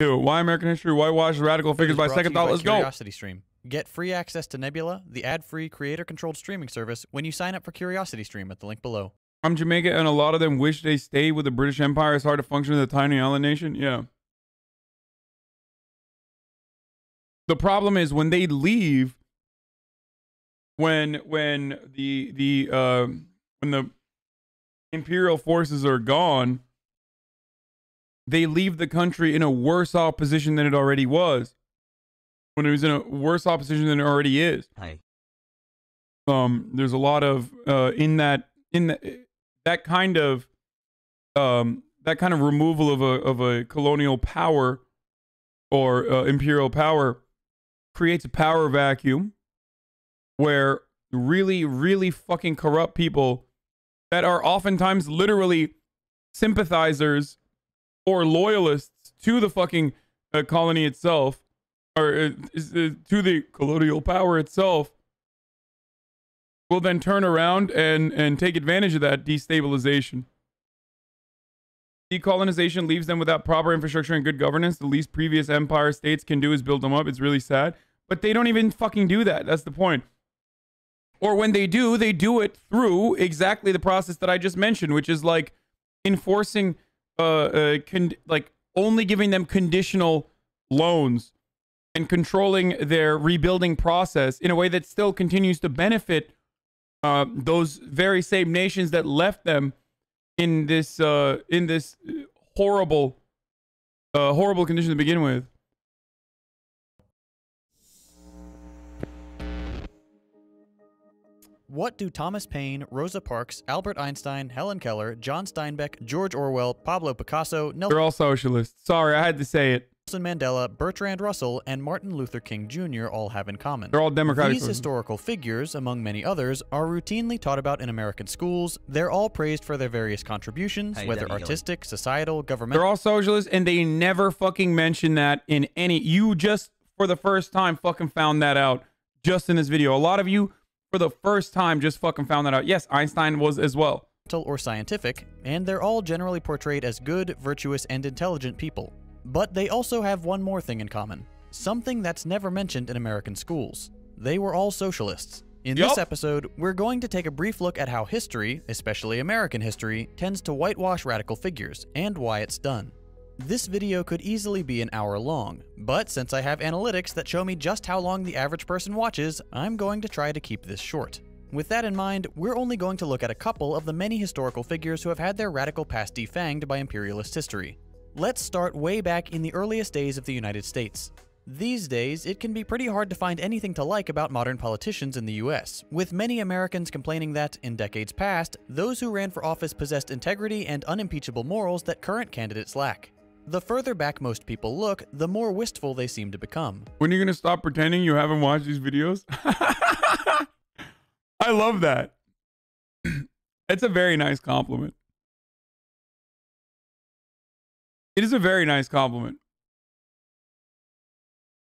Why American history? Why radical figures by second thought? Let's go. Curiosity Stream. Get free access to Nebula, the ad-free creator-controlled streaming service, when you sign up for Curiosity Stream at the link below. I'm Jamaica, and a lot of them wish they stayed with the British Empire. It's hard to function as a tiny island nation. Yeah. The problem is when they leave, when when the the uh, when the imperial forces are gone, they leave the country in a worse off position than it already was. When it was in a worse off position than it already is Hi. um there's a lot of uh in that in the, that kind of um that kind of removal of a of a colonial power or uh, imperial power creates a power vacuum where really really fucking corrupt people that are oftentimes literally sympathizers or loyalists to the fucking uh, colony itself or uh, uh, to the colonial power itself will then turn around and and take advantage of that destabilization. Decolonization leaves them without proper infrastructure and good governance. The least previous empire states can do is build them up. It's really sad, but they don't even fucking do that. That's the point. Or when they do, they do it through exactly the process that I just mentioned, which is like enforcing, uh, uh con- like only giving them conditional loans and controlling their rebuilding process in a way that still continues to benefit uh, those very same nations that left them in this uh, in this horrible uh, horrible condition to begin with. What do Thomas Paine, Rosa Parks, Albert Einstein, Helen Keller, John Steinbeck, George Orwell, Pablo Picasso, They're Nelson all socialists. Sorry, I had to say it. Mandela, Bertrand Russell, and Martin Luther King Jr. all have in common? They're all democratic. These historical figures, among many others, are routinely taught about in American schools. They're all praised for their various contributions, Hey, whether Daddy Helen. artistic, societal, governmental. They're all socialists, and they never fucking mention that in any. You just for the first time fucking found that out just in this video. A lot of you for the first time just fucking found that out. Yes, Einstein was as well. or scientific, and they're all generally portrayed as good, virtuous, and intelligent people. But they also have one more thing in common something that's never mentioned in American schools. They were all socialists. In Yup. this episode, we're going to take a brief look at how history, especially American history, tends to whitewash radical figures and why it's done. This video could easily be an hour long, but since I have analytics that show me just how long the average person watches, I'm going to try to keep this short. With that in mind, we're only going to look at a couple of the many historical figures who have had their radical past defanged by imperialist history. Let's start way back in the earliest days of the United States. These days, it can be pretty hard to find anything to like about modern politicians in the US, with many Americans complaining that, in decades past, those who ran for office possessed integrity and unimpeachable morals that current candidates lack. The further back most people look, the more wistful they seem to become. When are you gonna stop pretending you haven't watched these videos? I love that. it's a very nice compliment. It is a very nice compliment.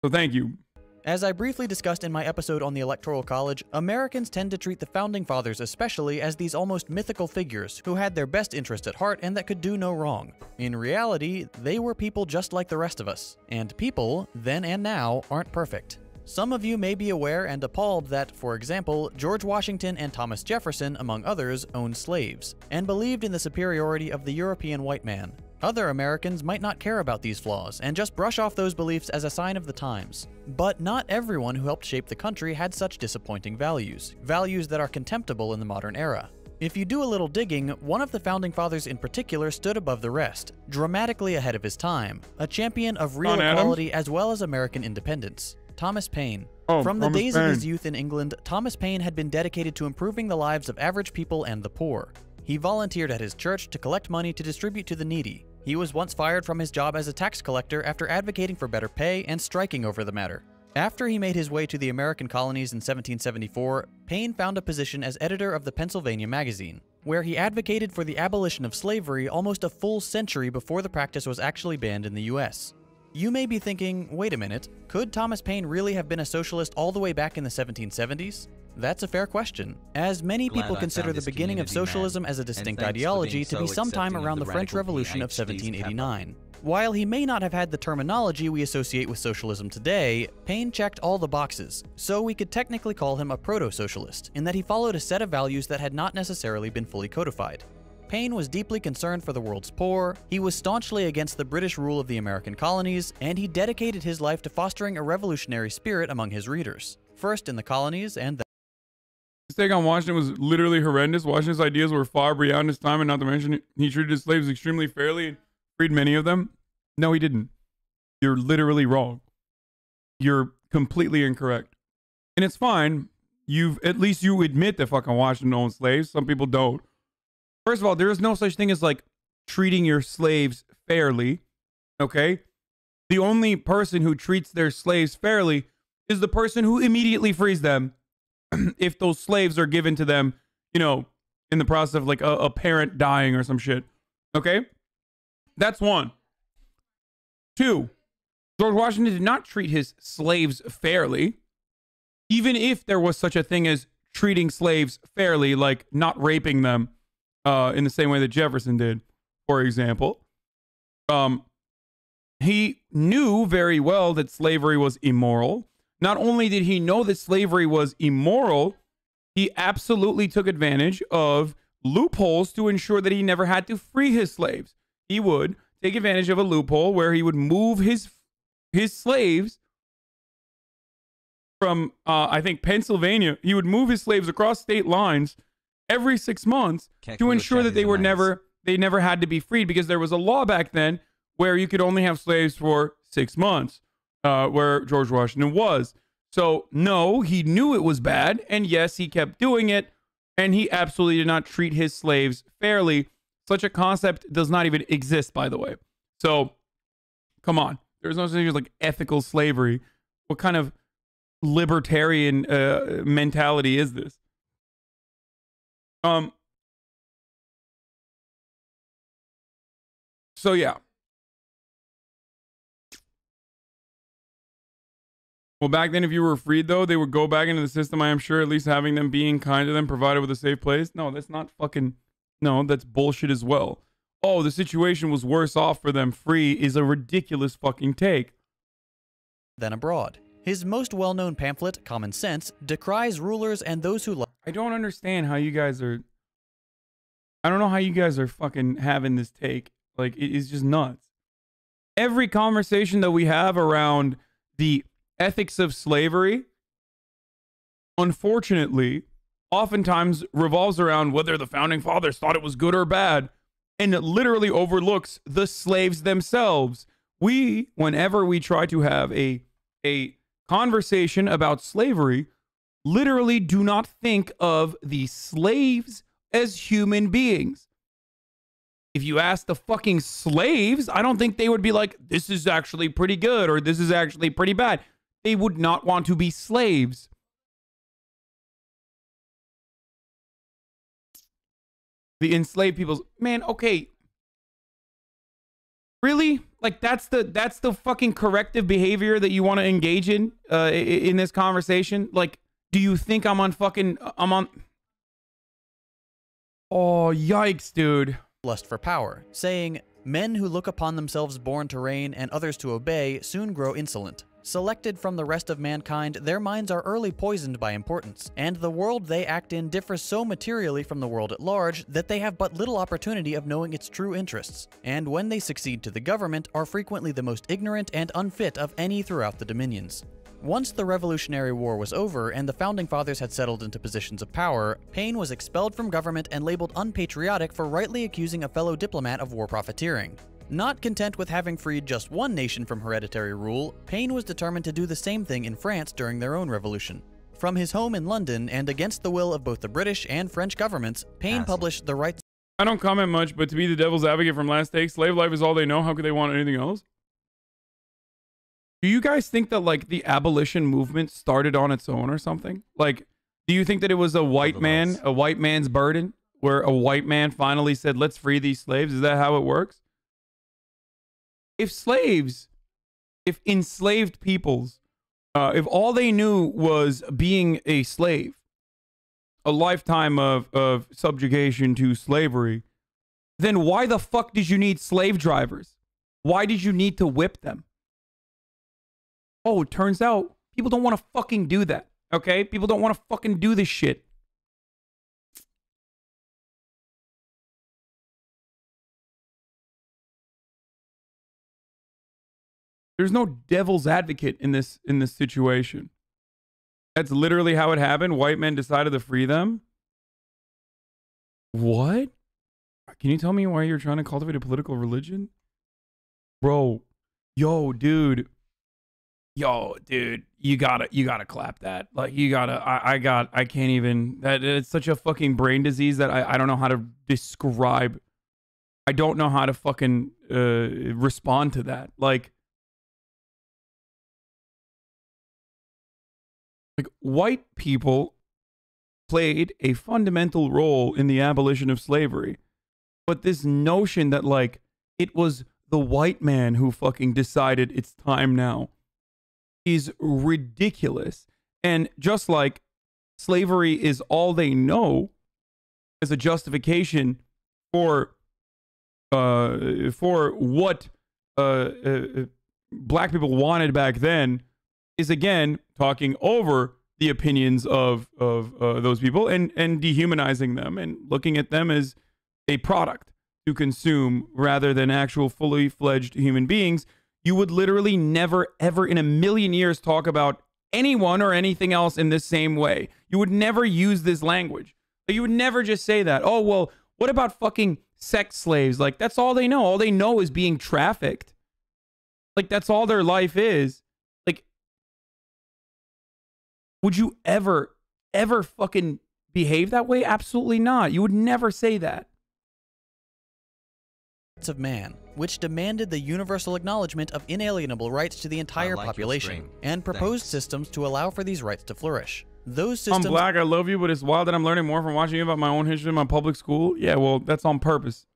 So thank you. As I briefly discussed in my episode on the Electoral College, Americans tend to treat the Founding Fathers especially as these almost mythical figures who had their best interest at heart and that could do no wrong. In reality, they were people just like the rest of us, and people, then and now, aren't perfect. Some of you may be aware and appalled that, for example, George Washington and Thomas Jefferson, among others, owned slaves, and believed in the superiority of the European white man. Other Americans might not care about these flaws and just brush off those beliefs as a sign of the times. But not everyone who helped shape the country had such disappointing values, values that are contemptible in the modern era. If you do a little digging, one of the founding fathers in particular stood above the rest, dramatically ahead of his time, a champion of real equality as well as American independence. Thomas Paine. Oh, From the Thomas days of his youth in England, Thomas Paine had been dedicated to improving the lives of average people and the poor. He volunteered at his church to collect money to distribute to the needy. He was once fired from his job as a tax collector after advocating for better pay and striking over the matter. After he made his way to the American colonies in 1774, Paine found a position as editor of the Pennsylvania Magazine, where he advocated for the abolition of slavery almost a full century before the practice was actually banned in the US. You may be thinking, wait a minute, could Thomas Paine really have been a socialist all the way back in the 1770s? That's a fair question, as many Glad people I consider the beginning of socialism as a distinct ideology to be sometime around the the French Revolution of PhDs, Kappa. 1789. While he may not have had the terminology we associate with socialism today, Paine checked all the boxes, so we could technically call him a proto-socialist, in that he followed a set of values that had not necessarily been fully codified. Paine was deeply concerned for the world's poor, he was staunchly against the British rule of the American colonies, and he dedicated his life to fostering a revolutionary spirit among his readers, first in the colonies and then His take on Washington was literally horrendous. Washington's ideas were far beyond his time, and not to mention he treated his slaves extremely fairly and freed many of them. No, he didn't. You're literally wrong. You're completely incorrect. And it's fine. You've at least you admit that fucking Washington owned slaves. Some people don't. First of all, there is no such thing as like treating your slaves fairly. Okay? The only person who treats their slaves fairly is the person who immediately frees them if those slaves are given to them, you know, in the process of like a, a parent dying or some shit. Okay? That's one. Two, George Washington did not treat his slaves fairly, even if there was such a thing as treating slaves fairly, like not raping them uh, in the same way that Jefferson did, for example. Um, he knew very well that slavery was immoral. Not only did he know that slavery was immoral, he absolutely took advantage of loopholes to ensure that he never had to free his slaves. He would take advantage of a loophole where he would move his his slaves from uh, I think Pennsylvania. He would move his slaves across state lines every six months Can't to ensure that they were never they never had to be freed because there was a law back then where you could only have slaves for six months, uh, where George Washington was. So no, he knew it was bad, and yes, he kept doing it, and he absolutely did not treat his slaves fairly. Such a concept does not even exist, by the way. So, come on, there's no such thing as like ethical slavery. What kind of libertarian uh, mentality is this? Um. So yeah. Well, back then, if you were freed, though, they would go back into the system. I am sure, at least having them being kind to them, provided with a safe place. No, that's not fucking. No, that's bullshit as well. Oh, the situation was worse off for them free is a ridiculous fucking take. then abroad. His most well-known pamphlet, Common Sense, decries rulers and those who I don't understand how you guys are. I don't know how you guys are fucking having this take. Like, it is just nuts. Every conversation that we have around the ethics of slavery, unfortunately, oftentimes revolves around whether the founding fathers thought it was good or bad, and it literally overlooks the slaves themselves. We, whenever we try to have a a conversation about slavery, literally do not think of the slaves as human beings. If you ask the fucking slaves, I don't think they would be like, this is actually pretty good or this is actually pretty bad. They would not want to be slaves. The enslaved people's man, okay. Really? Like that's the that's the fucking corrective behavior that you want to engage in uh in this conversation? Like do you think I'm on fucking I'm on Oh, yikes, dude. lust for power, saying, Men who look upon themselves born to reign and others to obey soon grow insolent. Selected from the rest of mankind, their minds are early poisoned by importance, and the world they act in differs so materially from the world at large that they have but little opportunity of knowing its true interests, and when they succeed to the government, are frequently the most ignorant and unfit of any throughout the dominions. Once the Revolutionary War was over and the Founding Fathers had settled into positions of power, Paine was expelled from government and labeled unpatriotic for rightly accusing a fellow diplomat of war profiteering. Not content with having freed just one nation from hereditary rule, Paine was determined to do the same thing in France during their own revolution. From his home in London, and against the will of both the British and French governments, Paine Asshole. published The Rights I don't comment much, but to be the devil's advocate from last take, slave life is all they know. How could they want anything else? Do you guys think that like the abolition movement started on its own or something? Like, do you think that it was a white man, a white man's burden, where a white man finally said, "Let's free these slaves"? Is that how it works? If slaves, if enslaved peoples, uh, if all they knew was being a slave, a lifetime of, of subjugation to slavery, then why the fuck did you need slave drivers? Why did you need to whip them? Oh, it turns out people don't want to fucking do that. Okay? People don't want to fucking do this shit. There's no devil's advocate in this in this situation. That's literally how it happened. White men decided to free them. What? Can you tell me why you're trying to cultivate a political religion? Bro, yo, dude. Yo, dude, you gotta you gotta clap that. Like you gotta I, I got I can't even that it's such a fucking brain disease that I, I don't know how to describe. I don't know how to fucking uh respond to that. Like like white people played a fundamental role in the abolition of slavery. But this notion that like it was the white man who fucking decided it's time now is ridiculous. And just like slavery is all they know as a justification for uh for what uh, uh black people wanted back then is again talking over the opinions of of uh, those people and and dehumanizing them and looking at them as a product to consume rather than actual fully fledged human beings. You would literally never ever in a million years talk about anyone or anything else in this same way. You would never use this language. You would never just say that oh well what about fucking sex slaves? Like that's all they know. All they know is being trafficked. Like that's all their life is would you ever, ever fucking behave that way? Absolutely not. You would never say that. of man, which demanded the universal acknowledgement of inalienable rights to the entire like population, and proposed Thanks. systems to allow for these rights to flourish. Those systems I'm black. I love you, but it's wild that I'm learning more from watching you about my own history in my public school. Yeah, well, that's on purpose.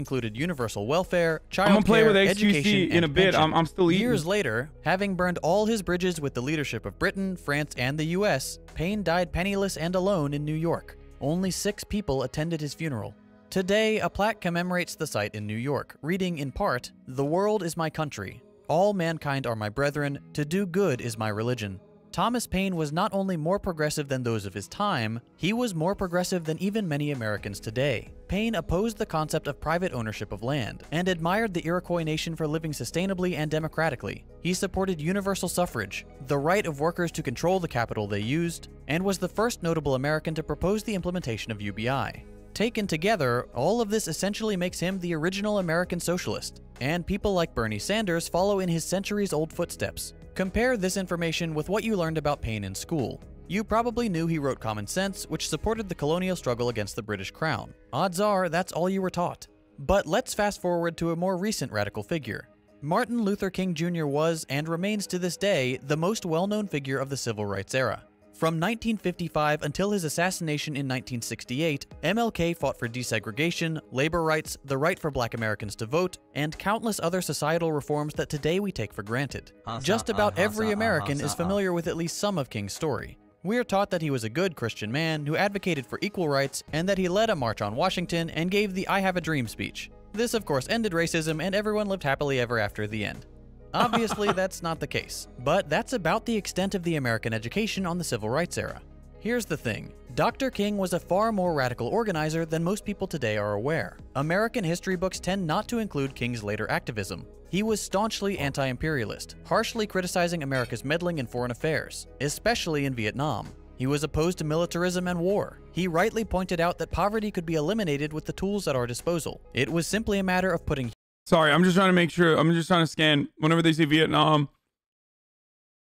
Included universal welfare, child I'm gonna play care, with education, in and a bit. I'm, I'm still eating. Years later, having burned all his bridges with the leadership of Britain, France, and the US, Paine died penniless and alone in New York. Only six people attended his funeral. Today, a plaque commemorates the site in New York, reading in part, The world is my country. All mankind are my brethren. To do good is my religion. Thomas Paine was not only more progressive than those of his time, he was more progressive than even many Americans today. Paine opposed the concept of private ownership of land and admired the Iroquois nation for living sustainably and democratically. He supported universal suffrage, the right of workers to control the capital they used, and was the first notable American to propose the implementation of UBI. Taken together, all of this essentially makes him the original American socialist, and people like Bernie Sanders follow in his centuries old footsteps. Compare this information with what you learned about Paine in school. You probably knew he wrote Common Sense, which supported the colonial struggle against the British Crown. Odds are that's all you were taught. But let's fast forward to a more recent radical figure. Martin Luther King Jr. was, and remains to this day, the most well known figure of the civil rights era. From 1955 until his assassination in 1968, MLK fought for desegregation, labor rights, the right for black Americans to vote, and countless other societal reforms that today we take for granted. Just about uh-huh, every uh-huh, American is uh-huh. familiar with at least some of King's story. We are taught that he was a good Christian man who advocated for equal rights and that he led a march on Washington and gave the I Have a Dream speech. This, of course, ended racism and everyone lived happily ever after the end. Obviously, that's not the case, but that's about the extent of the American education on the civil rights era. Here's the thing Dr. King was a far more radical organizer than most people today are aware. American history books tend not to include King's later activism. He was staunchly anti imperialist, harshly criticizing America's meddling in foreign affairs, especially in Vietnam. He was opposed to militarism and war. He rightly pointed out that poverty could be eliminated with the tools at our disposal. It was simply a matter of putting Sorry, I'm just trying to make sure. I'm just trying to scan. Whenever they say Vietnam,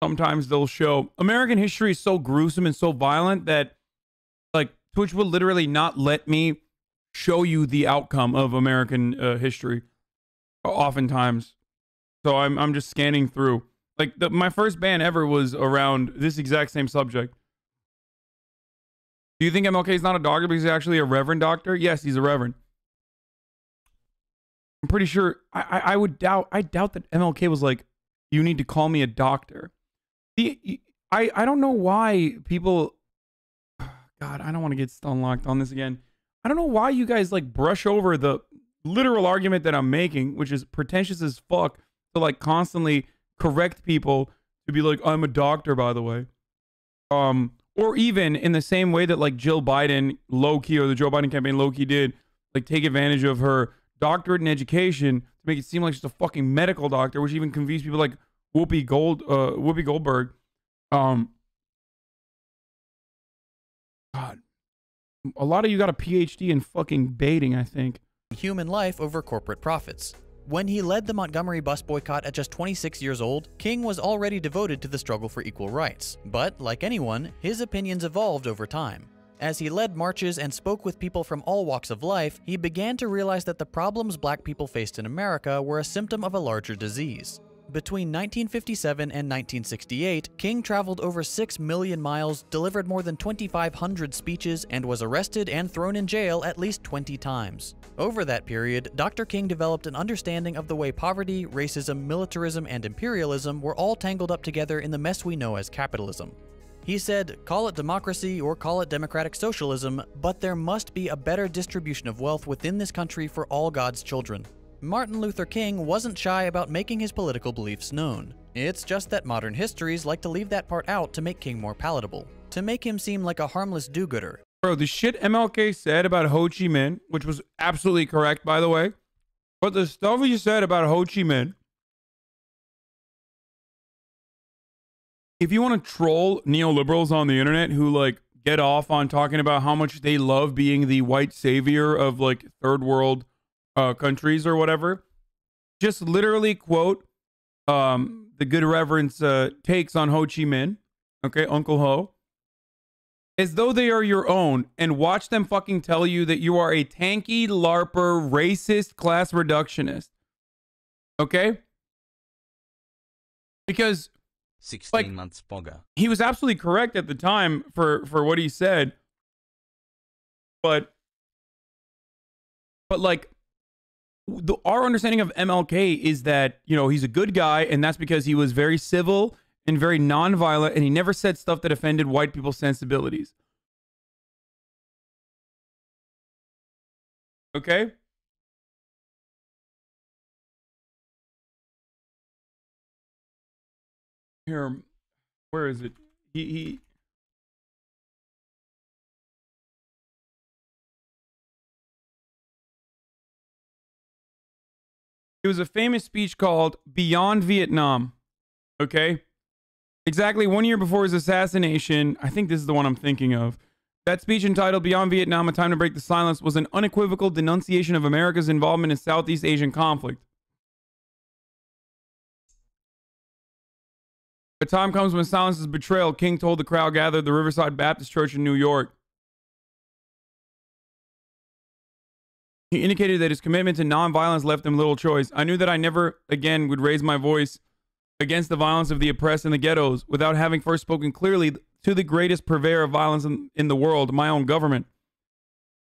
sometimes they'll show American history is so gruesome and so violent that like Twitch will literally not let me show you the outcome of American uh, history. Oftentimes, so I'm I'm just scanning through. Like the, my first ban ever was around this exact same subject. Do you think MLK is not a doctor because he's actually a reverend doctor? Yes, he's a reverend. I'm pretty sure I, I, would doubt I doubt that MLK was like, you need to call me a doctor. The I I don't know why people God, I don't want to get unlocked on this again. I don't know why you guys like brush over the literal argument that I'm making, which is pretentious as fuck to like constantly correct people to be like, I'm a doctor, by the way. Um, or even in the same way that like Jill Biden low key or the Joe Biden campaign low key did, like take advantage of her doctorate in education to make it seem like she's a fucking medical doctor, which even confused people like Whoopi Gold, uh, Whoopi Goldberg. Um, God, a lot of you got a PhD in fucking baiting, I think. Human life over corporate profits. When he led the Montgomery bus boycott at just 26 years old, King was already devoted to the struggle for equal rights. But, like anyone, his opinions evolved over time. As he led marches and spoke with people from all walks of life, he began to realize that the problems black people faced in America were a symptom of a larger disease. Between 1957 and 1968, King traveled over 6 million miles, delivered more than 2,500 speeches, and was arrested and thrown in jail at least 20 times. Over that period, Dr. King developed an understanding of the way poverty, racism, militarism, and imperialism were all tangled up together in the mess we know as capitalism. He said, call it democracy or call it democratic socialism, but there must be a better distribution of wealth within this country for all God's children. Martin Luther King wasn't shy about making his political beliefs known. It's just that modern histories like to leave that part out to make King more palatable, to make him seem like a harmless do-gooder. Bro, the shit MLK said about Ho Chi Minh, which was absolutely correct, by the way, but the stuff he said about Ho Chi Minh, if you want to troll neoliberals on the internet who like get off on talking about how much they love being the white savior of like third world uh, countries or whatever, just literally quote um, the good reverence uh, takes on Ho Chi Minh, okay, Uncle Ho, as though they are your own, and watch them fucking tell you that you are a tanky, larper, racist, class reductionist. Okay? Because 16 Like- months bogger. he was absolutely correct at the time for for what he said. But but like the, our understanding of MLK is that you know he's a good guy and that's because he was very civil and very nonviolent and he never said stuff that offended white people's sensibilities. Okay here where is it he, he It was a famous speech called Beyond Vietnam. Okay? Exactly one year before his assassination, I think this is the one I'm thinking of. That speech entitled Beyond Vietnam, A Time to Break the Silence was an unequivocal denunciation of America's involvement in Southeast Asian conflict. A time comes when silence is betrayal, King told the crowd gathered at the Riverside Baptist Church in New York. He indicated that his commitment to nonviolence left him little choice. I knew that I never again would raise my voice against the violence of the oppressed in the ghettos without having first spoken clearly to the greatest purveyor of violence in, in the world, my own government.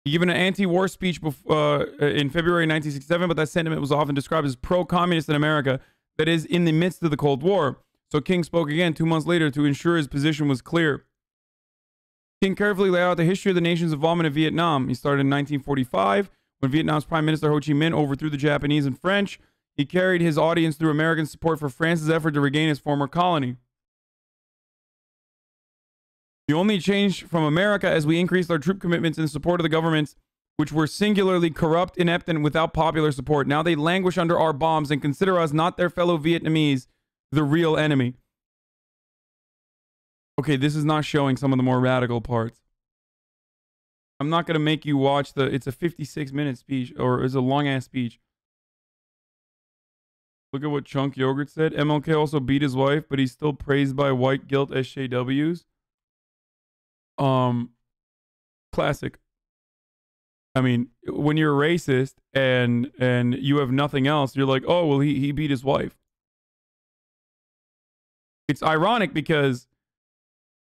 He given an anti-war speech bef- uh, in February 1967, but that sentiment was often described as pro-communist in America, that is, in the midst of the Cold War. So King spoke again two months later to ensure his position was clear. King carefully laid out the history of the nation's involvement in Vietnam. He started in 1945 when Vietnam's Prime Minister Ho Chi Minh overthrew the Japanese and French. He carried his audience through American support for France's effort to regain its former colony. The only change from America as we increased our troop commitments in support of the governments which were singularly corrupt, inept, and without popular support. Now they languish under our bombs and consider us not their fellow Vietnamese, the real enemy. Okay, this is not showing some of the more radical parts. I'm not gonna make you watch the. It's a 56 minute speech, or it's a long ass speech. Look at what Chunk Yogurt said. MLK also beat his wife, but he's still praised by white guilt SJWs. Um, classic. I mean, when you're a racist and and you have nothing else, you're like, oh well, he he beat his wife. It's ironic because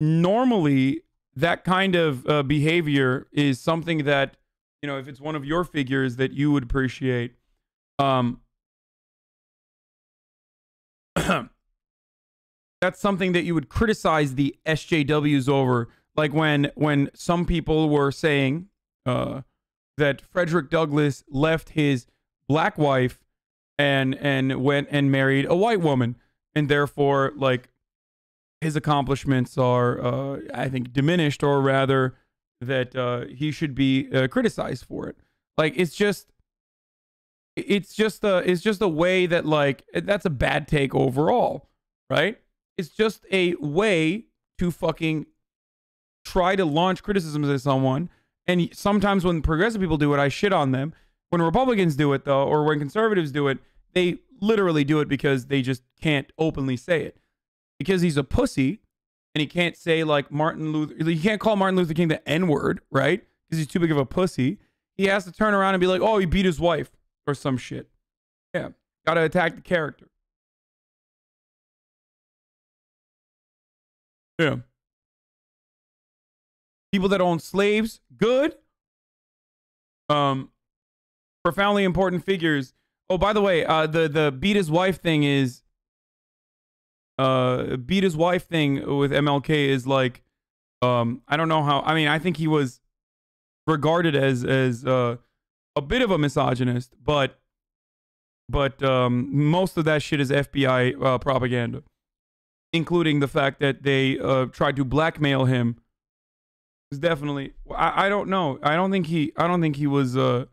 normally that kind of uh, behavior is something that you know if it's one of your figures that you would appreciate. Um, that's something that you would criticize the SJWs over, like when when some people were saying. Uh, that Frederick Douglass left his black wife and and went and married a white woman, and therefore like his accomplishments are, uh, I think, diminished, or rather, that uh, he should be uh, criticized for it. Like it's just, it's just a, it's just a way that like that's a bad take overall, right? It's just a way to fucking try to launch criticisms at someone. And sometimes when progressive people do it, I shit on them. When Republicans do it, though, or when conservatives do it, they literally do it because they just can't openly say it. Because he's a pussy and he can't say, like, Martin Luther, he can't call Martin Luther King the N word, right? Because he's too big of a pussy. He has to turn around and be like, oh, he beat his wife or some shit. Yeah. Got to attack the character. Yeah. People that own slaves, good. Um, profoundly important figures. Oh, by the way, uh, the the beat his wife thing is, uh, beat his wife thing with MLK is like, um, I don't know how. I mean, I think he was regarded as as uh, a bit of a misogynist, but but um, most of that shit is FBI uh, propaganda, including the fact that they uh, tried to blackmail him. Is definitely. I, I don't know. I don't think he. I don't think he was. Uh,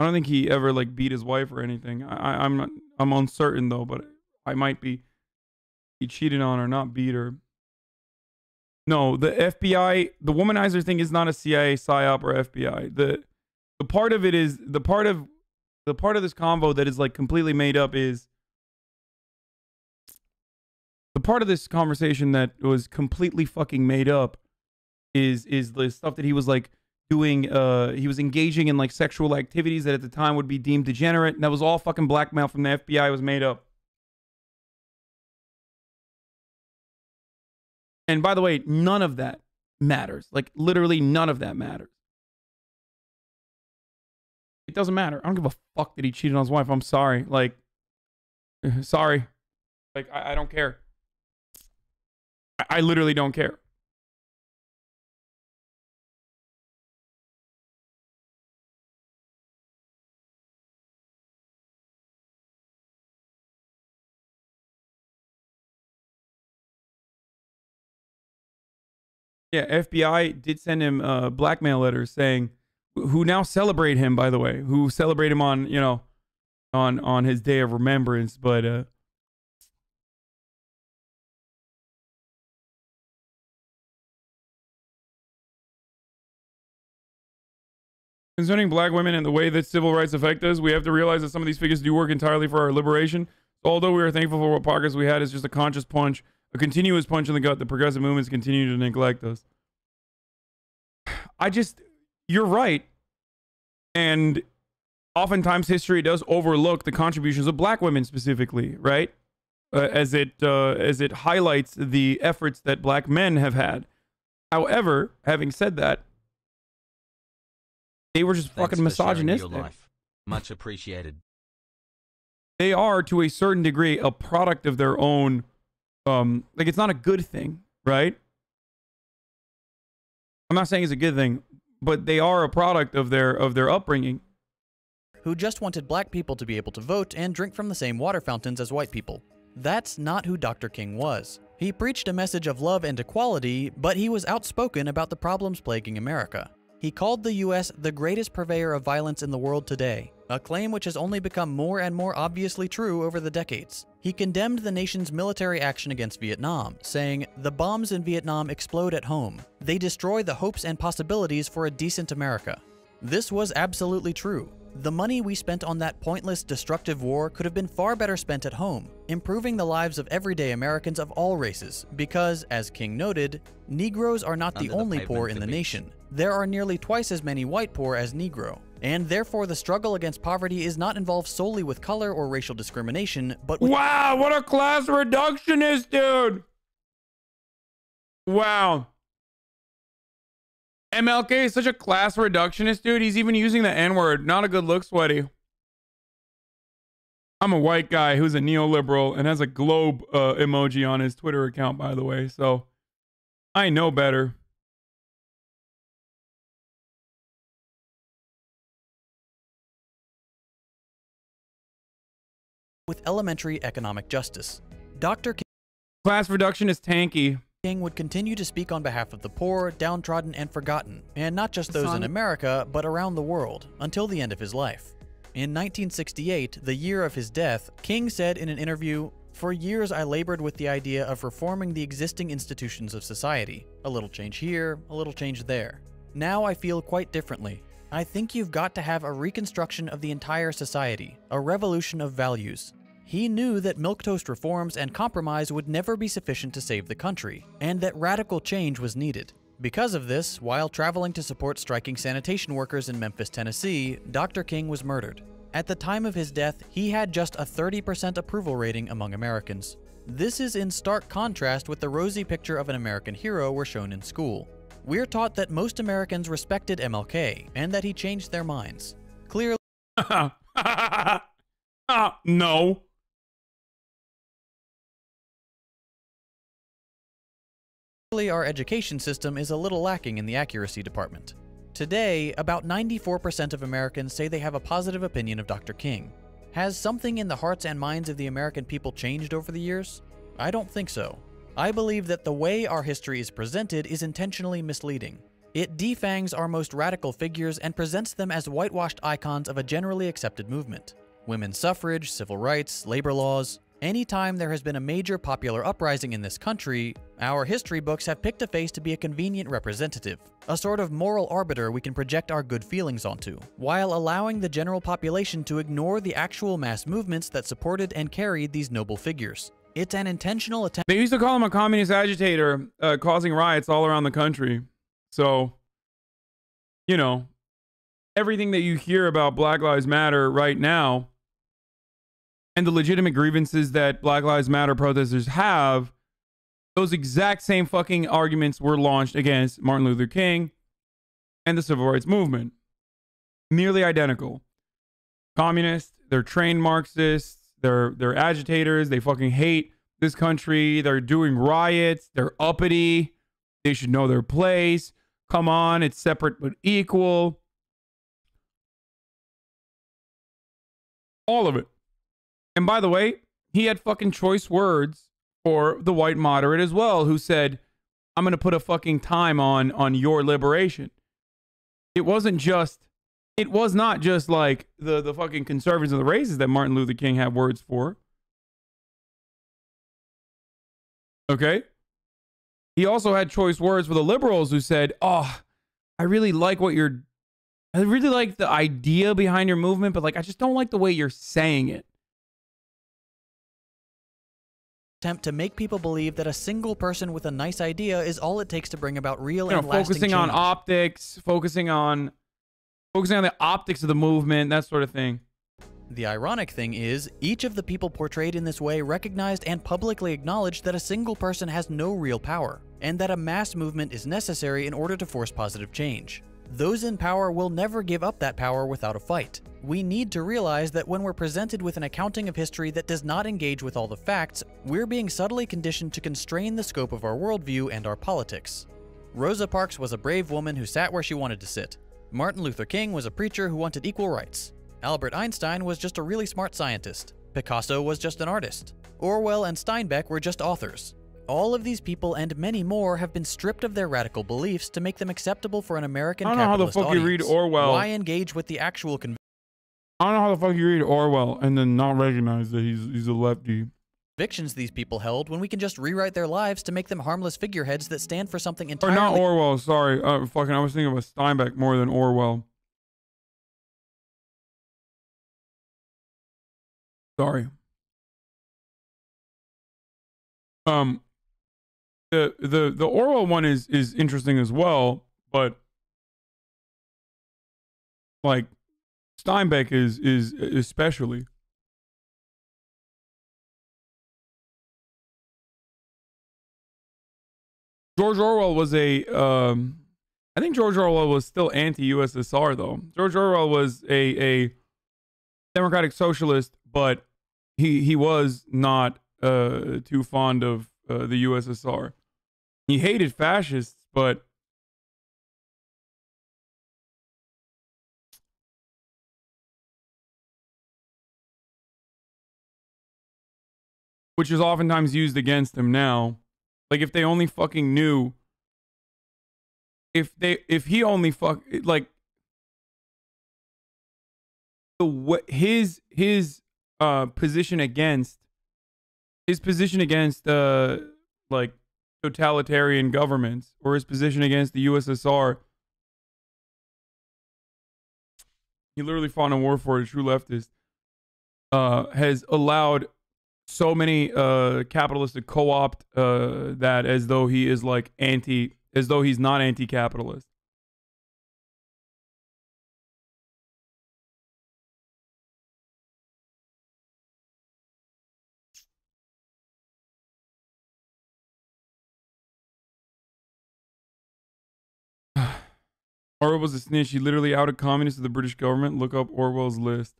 I don't think he ever like beat his wife or anything. I, I'm not. I'm uncertain though, but I might be. He cheated on her, not beat her. No, the FBI, the womanizer thing is not a CIA psyop or FBI. The the part of it is the part of the part of this convo that is like completely made up is the part of this conversation that was completely fucking made up is is the stuff that he was like doing uh he was engaging in like sexual activities that at the time would be deemed degenerate and that was all fucking blackmail from the FBI was made up. And by the way, none of that matters. Like literally none of that matters. It doesn't matter. I don't give a fuck that he cheated on his wife. I'm sorry. Like sorry. Like I, I don't care. I, I literally don't care. Yeah, FBI did send him uh, blackmail letters saying, who now celebrate him, by the way, who celebrate him on, you know, on on his day of remembrance. But uh, concerning black women and the way that civil rights affect us, we have to realize that some of these figures do work entirely for our liberation. So although we are thankful for what progress we had, it's just a conscious punch a continuous punch in the gut. The progressive movements continue to neglect us. I just, you're right. And oftentimes history does overlook the contributions of black women specifically, right? Uh, as it uh, as it highlights the efforts that black men have had. However, having said that, they were just Thanks fucking misogynistic. Life. Much appreciated. They are, to a certain degree, a product of their own um like it's not a good thing, right? I'm not saying it's a good thing, but they are a product of their of their upbringing. Who just wanted black people to be able to vote and drink from the same water fountains as white people. That's not who Dr. King was. He preached a message of love and equality, but he was outspoken about the problems plaguing America. He called the US the greatest purveyor of violence in the world today, a claim which has only become more and more obviously true over the decades. He condemned the nation's military action against Vietnam, saying, The bombs in Vietnam explode at home. They destroy the hopes and possibilities for a decent America. This was absolutely true. The money we spent on that pointless, destructive war could have been far better spent at home, improving the lives of everyday Americans of all races, because, as King noted, Negroes are not the Under the only pavement poor in the nation. There are nearly twice as many white poor as Negro. And therefore, the struggle against poverty is not involved solely with color or racial discrimination, but Wow, what a class reductionist, dude. Wow. MLK is such a class reductionist, dude. He's even using the N word. Not a good look, sweaty. I'm a white guy who's a neoliberal and has a globe uh, emoji on his Twitter account, by the way. So I know better. With elementary economic justice. Dr. Class reduction is tanky. King would continue to speak on behalf of the poor, downtrodden, and forgotten, and not just those in America, but around the world, until the end of his life. In 1968, the year of his death, King said in an interview, For years I labored with the idea of reforming the existing institutions of society. A little change here, a little change there. Now I feel quite differently. I think you've got to have a reconstruction of the entire society, a revolution of values. He knew that milquetoast reforms and compromise would never be sufficient to save the country, and that radical change was needed. Because of this, while traveling to support striking sanitation workers in Memphis, Tennessee, Dr. King was murdered. At the time of his death, he had just a 30% approval rating among Americans. This is in stark contrast with the rosy picture of an American hero we're shown in school. We're taught that most Americans respected MLK and that he changed their minds. Clearly, no. Our education system is a little lacking in the accuracy department. Today, about 94% of Americans say they have a positive opinion of Dr. King. Has something in the hearts and minds of the American people changed over the years? I don't think so. I believe that the way our history is presented is intentionally misleading. It defangs our most radical figures and presents them as whitewashed icons of a generally accepted movement. Women's suffrage, civil rights, labor laws. Anytime there has been a major popular uprising in this country, our history books have picked a face to be a convenient representative, a sort of moral arbiter we can project our good feelings onto, while allowing the general population to ignore the actual mass movements that supported and carried these noble figures. It's an intentional attempt They used to call him a communist agitator, uh, causing riots all around the country. So, you know, everything that you hear about Black Lives Matter right now and the legitimate grievances that Black Lives Matter protesters have, those exact same fucking arguments were launched against Martin Luther King and the civil rights movement. Nearly identical. Communists, they're trained Marxists, they're they're agitators, they fucking hate this country, they're doing riots, they're uppity, they should know their place. Come on, it's separate but equal. All of it. And by the way, he had fucking choice words for the white moderate as well, who said, I'm gonna put a fucking time on on your liberation. It wasn't just it was not just like the the fucking conservatives and the races that Martin Luther King had words for. Okay? He also had choice words for the liberals who said, "Oh, I really like what you're I really like the idea behind your movement, but like I just don't like the way you're saying it." Attempt to make people believe that a single person with a nice idea is all it takes to bring about real You know, and lasting focusing on optics, focusing on focusing on the optics of the movement, that sort of thing. The ironic thing is, each of the people portrayed in this way recognized and publicly acknowledged that a single person has no real power, and that a mass movement is necessary in order to force positive change. Those in power will never give up that power without a fight. We need to realize that when we're presented with an accounting of history that does not engage with all the facts, we're being subtly conditioned to constrain the scope of our worldview and our politics. Rosa Parks was a brave woman who sat where she wanted to sit. Martin Luther King was a preacher who wanted equal rights. Albert Einstein was just a really smart scientist. Picasso was just an artist. Orwell and Steinbeck were just authors. All of these people and many more have been stripped of their radical beliefs to make them acceptable for an American I don't know how the fuck you read audience. Orwell. Why engage with the actual I don't know how the fuck you read Orwell and then not recognize that he's he's a lefty. convictions these people held when we can just rewrite their lives to make them harmless figureheads that stand for something entirely. Or not Orwell, sorry. Uh, fucking, I was thinking of a Steinbeck more than Orwell. Sorry. Um, the the the Orwell one is is interesting as well, but like Steinbeck is is especially. George Orwell was a um I think George Orwell was still anti-USSR though. George Orwell was a a democratic socialist, but he he was not uh too fond of uh, the USSR. He hated fascists, but which is oftentimes used against him now. Like if they only fucking knew if they if he only fuck like the what his his uh position against his position against uh like totalitarian governments or his position against the USSR he literally fought a war for a true leftist uh has allowed so many uh capitalists to co-opt uh that as though he is like anti as though he's not anti-capitalist Orwell was a snitch. He literally outed communists to the British government. Look up Orwell's list.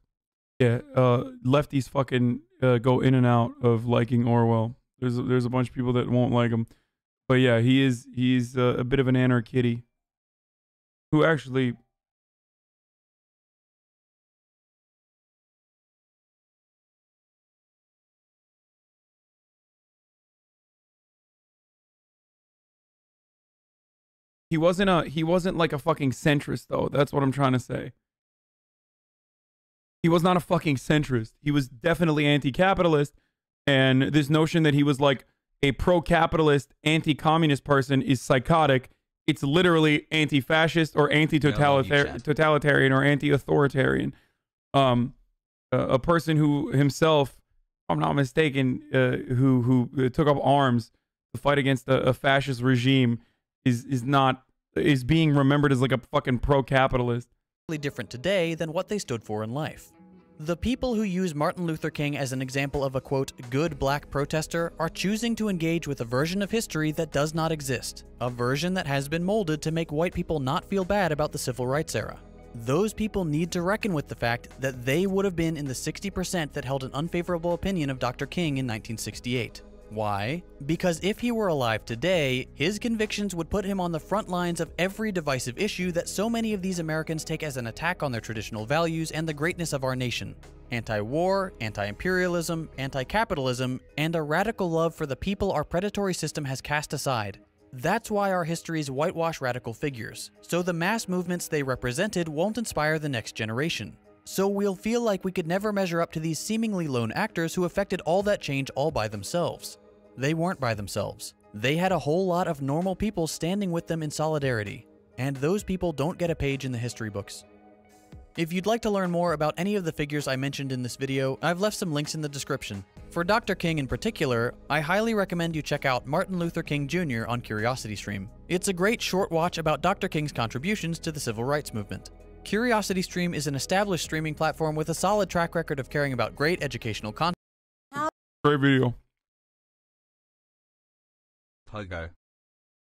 Yeah, uh, lefties fucking uh, go in and out of liking Orwell. There's a, there's a bunch of people that won't like him, but yeah, he is he's uh, a bit of an anarchitty who actually He wasn't a he wasn't like a fucking centrist though. That's what I'm trying to say. He was not a fucking centrist. He was definitely anti-capitalist and this notion that he was like a pro-capitalist, anti-communist person is psychotic. It's literally anti-fascist or anti-totalitarian totalitarian or anti-authoritarian. Um a, a person who himself, if I'm not mistaken, uh, who who took up arms to fight against a, a fascist regime is is not is being remembered as like a fucking pro-capitalist. different today than what they stood for in life. The people who use Martin Luther King as an example of a quote, good black protester are choosing to engage with a version of history that does not exist, a version that has been molded to make white people not feel bad about the civil rights era. Those people need to reckon with the fact that they would have been in the 60% that held an unfavorable opinion of Dr. King in 1968. Why? Because if he were alive today, his convictions would put him on the front lines of every divisive issue that so many of these Americans take as an attack on their traditional values and the greatness of our nation. Anti-war, anti-imperialism, anti-capitalism, and a radical love for the people our predatory system has cast aside. That's why our histories whitewash radical figures, so the mass movements they represented won't inspire the next generation. So we'll feel like we could never measure up to these seemingly lone actors who effected all that change all by themselves. They weren't by themselves. They had a whole lot of normal people standing with them in solidarity, and those people don't get a page in the history books. If you'd like to learn more about any of the figures I mentioned in this video, I've left some links in the description. For Dr. King in particular, I highly recommend you check out Martin Luther King Jr. on CuriosityStream. It's a great short watch about Dr. King's contributions to the civil rights movement. CuriosityStream is an established streaming platform with a solid track record of caring about great educational content. Great video. Pogo.